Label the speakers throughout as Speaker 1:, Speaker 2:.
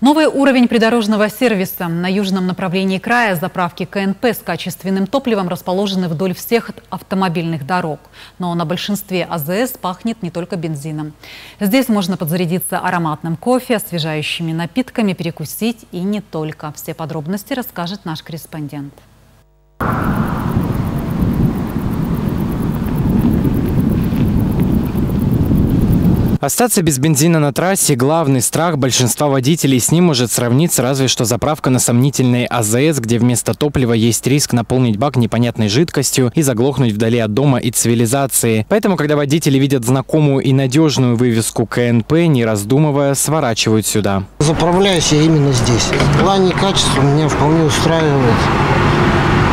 Speaker 1: Новый уровень придорожного сервиса. На южном направлении края заправки КНП с качественным топливом расположены вдоль всех автомобильных дорог. Но на большинстве АЗС пахнет не только бензином. Здесь можно подзарядиться ароматным кофе, освежающими напитками, перекусить и не только. Все подробности расскажет наш корреспондент.
Speaker 2: Остаться без бензина на трассе – главный страх большинства водителей. С ним может сравниться разве что заправка на сомнительной АЗС, где вместо топлива есть риск наполнить бак непонятной жидкостью и заглохнуть вдали от дома и цивилизации. Поэтому, когда водители видят знакомую и надежную вывеску КНП, не раздумывая, сворачивают сюда.
Speaker 3: Заправляюсь я именно здесь. В плане качества меня вполне устраивает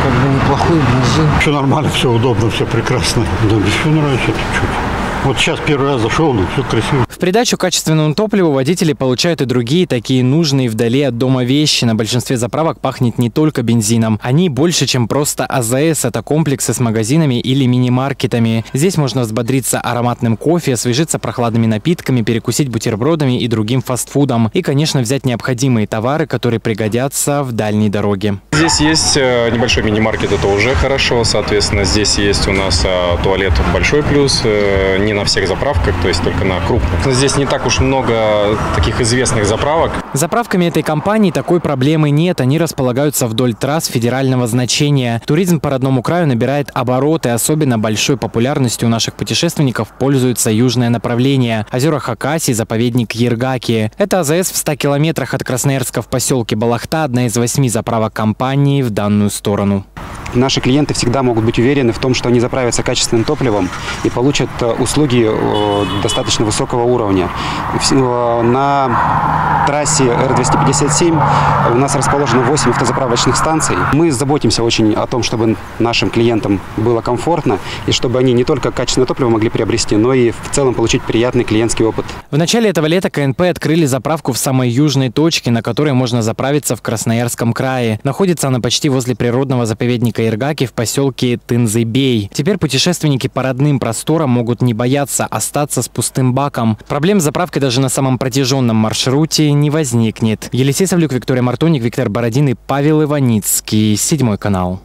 Speaker 3: как бы неплохой бензин.
Speaker 4: Все нормально, все удобно, все прекрасно. Да, еще нравится чуть-чуть. Вот сейчас первый раз зашел, ну все красиво.
Speaker 2: В придачу качественному топливу водители получают и другие такие нужные вдали от дома вещи. На большинстве заправок пахнет не только бензином. Они больше, чем просто АЗС. Это комплексы с магазинами или мини-маркетами. Здесь можно взбодриться ароматным кофе, освежиться прохладными напитками, перекусить бутербродами и другим фастфудом. И, конечно, взять необходимые товары, которые пригодятся в дальней дороге.
Speaker 5: Здесь есть э, небольшой мини-маркет, это уже хорошо. Соответственно, здесь есть у нас э, туалет большой плюс. Э, не на всех заправках, то есть только на крупных. Здесь не так уж много таких известных заправок.
Speaker 2: Заправками этой компании такой проблемы нет. Они располагаются вдоль трасс федерального значения. Туризм по родному краю набирает обороты. Особенно большой популярностью у наших путешественников пользуется южное направление. Озера Хакасии, заповедник Ергаки. Это АЗС в 100 километрах от Красноярска в поселке Балахта, одна из восьми заправок компании в данную сторону
Speaker 6: наши клиенты всегда могут быть уверены в том, что они заправятся качественным топливом и получат э, услуги э, достаточно высокого уровня. Э, на трассе Р-257 у нас расположено 8 автозаправочных станций. Мы заботимся очень о том, чтобы нашим клиентам было комфортно и чтобы они не только качественное топливо могли приобрести, но и в целом получить приятный клиентский опыт.
Speaker 2: В начале этого лета КНП открыли заправку в самой южной точке, на которой можно заправиться в Красноярском крае. Находится она почти возле природного заповедника Иргаки в поселке Тынзыбей. Теперь путешественники по родным просторам могут не бояться остаться с пустым баком. Проблем с заправкой даже на самом протяженном маршруте не возникнет. Елисей Савлюк, Виктория Мартоник, Виктор Бородин и Павел Иваницкий. Седьмой канал.